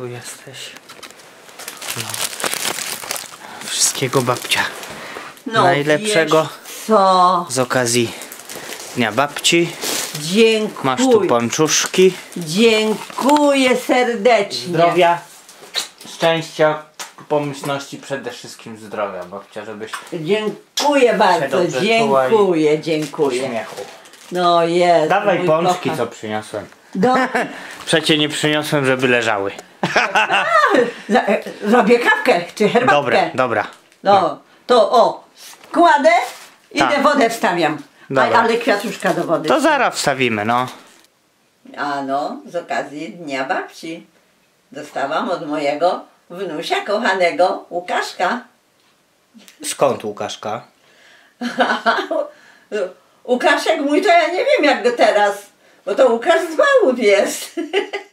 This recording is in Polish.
tu jesteś. No. Wszystkiego babcia. No, Najlepszego Co? z okazji Dnia Babci. Dziękuję. Masz tu pączuszki. Dziękuję serdecznie. Zdrowia, szczęścia, pomyślności, przede wszystkim zdrowia, babcia, żebyś Dziękuję bardzo. Dziękuję, dziękuję. śmiechu. No jest. Dawaj pączki, kocha- co przyniosłem. Do, Przecie nie przyniosłem, żeby leżały. e, zrobię kawkę czy herbatkę. Dobra, dobra. No, to o, kładę i Tak. tę wodę wstawiam. Dobra. ale kwiatuszka do wody. To zaraz wstawimy, no. A no, z okazji Dnia Babci dostałam od mojego wnusia kochanego Łukaszka. Skąd Łukaszka? Łukaszek mój to ja nie wiem jak go teraz, bo to Łukasz z Bałut jest.